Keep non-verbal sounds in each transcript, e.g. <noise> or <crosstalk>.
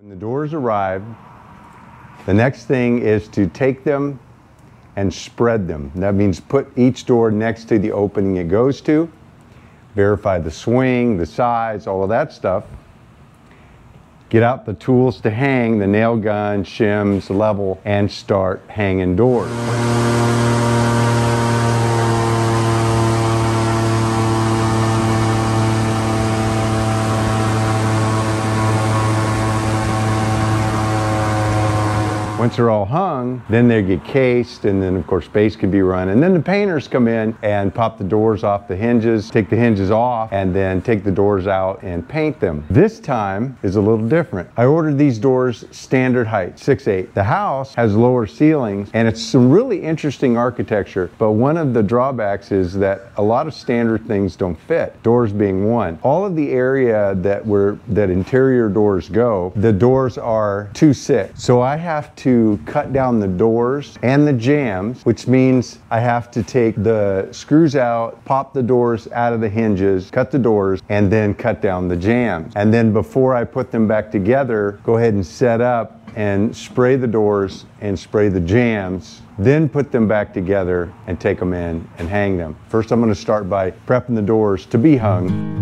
When the doors arrive, the next thing is to take them and spread them. That means put each door next to the opening it goes to, verify the swing, the size, all of that stuff. Get out the tools to hang, the nail gun, shims, level, and start hanging doors. Once they're all hung, then they get cased, and then of course base can be run. And then the painters come in and pop the doors off the hinges, take the hinges off, and then take the doors out and paint them. This time is a little different. I ordered these doors standard height, 6'8". The house has lower ceilings, and it's some really interesting architecture, but one of the drawbacks is that a lot of standard things don't fit, doors being one. All of the area that where that interior doors go, the doors are too sick. So I have to to cut down the doors and the jambs, which means I have to take the screws out, pop the doors out of the hinges, cut the doors, and then cut down the jambs. And then before I put them back together, go ahead and set up and spray the doors and spray the jambs, then put them back together and take them in and hang them. First, I'm going to start by prepping the doors to be hung.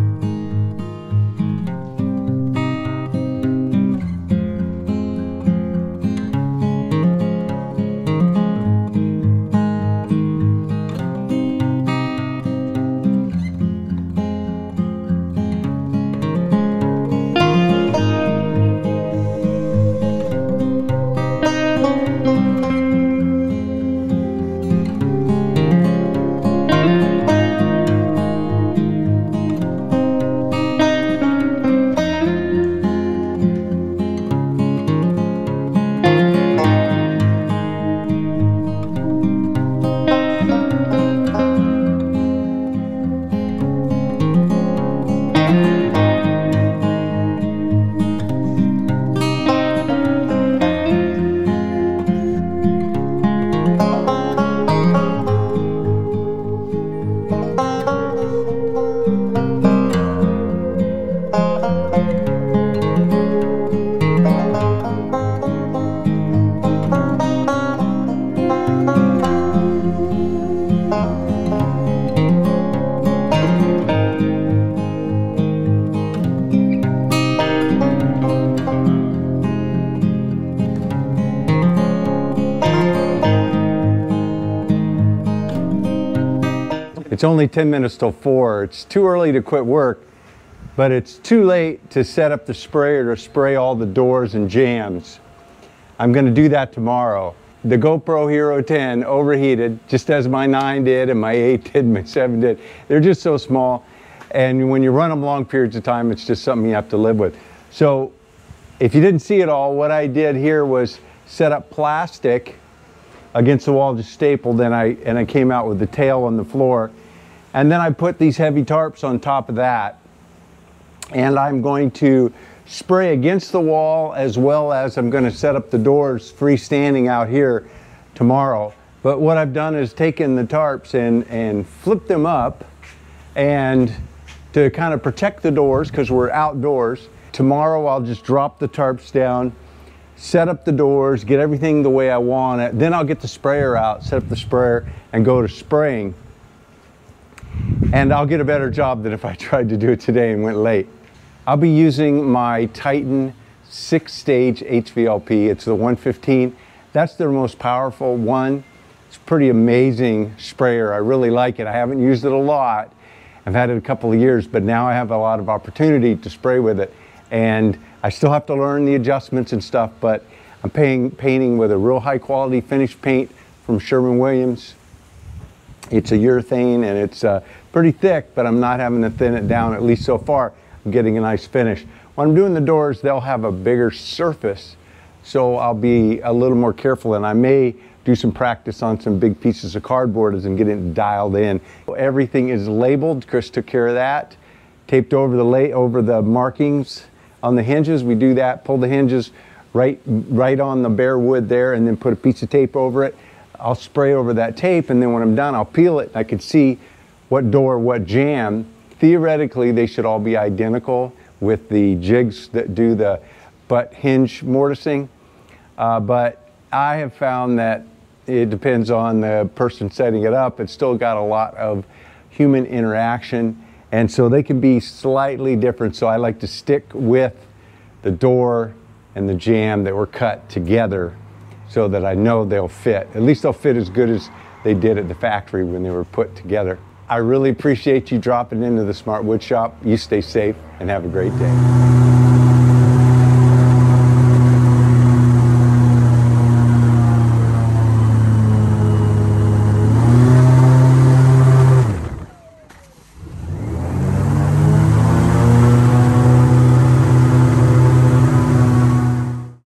It's only 10 minutes till 4. It's too early to quit work, but it's too late to set up the sprayer to spray all the doors and jambs. I'm going to do that tomorrow. The GoPro Hero 10 overheated, just as my 9 did and my 8 did, my 7 did. They're just so small, and when you run them long periods of time, it's just something you have to live with. So if you didn't see it all, what I did here was set up plastic against the wall, just stapled, and I, and I came out with the tail on the floor and then I put these heavy tarps on top of that. And I'm going to spray against the wall as well as I'm going to set up the doors freestanding out here tomorrow. But what I've done is taken the tarps and, and flipped them up and to kind of protect the doors because we're outdoors. Tomorrow I'll just drop the tarps down, set up the doors, get everything the way I want it. Then I'll get the sprayer out, set up the sprayer and go to spraying and I'll get a better job than if I <laughs> tried to do it today and went late. I'll be using my Titan six stage HVLP. It's the 115. That's the most powerful one. It's a pretty amazing sprayer. I really like it. I haven't used it a lot. I've had it a couple of years, but now I have a lot of opportunity to spray with it. And I still have to learn the adjustments and stuff, but I'm paying, painting with a real high quality finish paint from Sherwin-Williams. It's a urethane and it's uh, pretty thick, but I'm not having to thin it down, at least so far. I'm getting a nice finish. When I'm doing the doors, they'll have a bigger surface, so I'll be a little more careful and I may do some practice on some big pieces of cardboard as I'm getting dialed in. Everything is labeled. Chris took care of that. Taped over the lay over the markings on the hinges. We do that. Pull the hinges right right on the bare wood there, and then put a piece of tape over it. I'll spray over that tape and then when I'm done, I'll peel it. I can see what door, what jamb. Theoretically, they should all be identical with the jigs that do the butt hinge mortising. Uh, but I have found that it depends on the person setting it up. It's still got a lot of human interaction, and so they can be slightly different. So I like to stick with the door and the jamb that were cut together so that I know they'll fit. At least they'll fit as good as they did at the factory when they were put together. I really appreciate you dropping into the Smart Wood Shop. You stay safe and have a great day.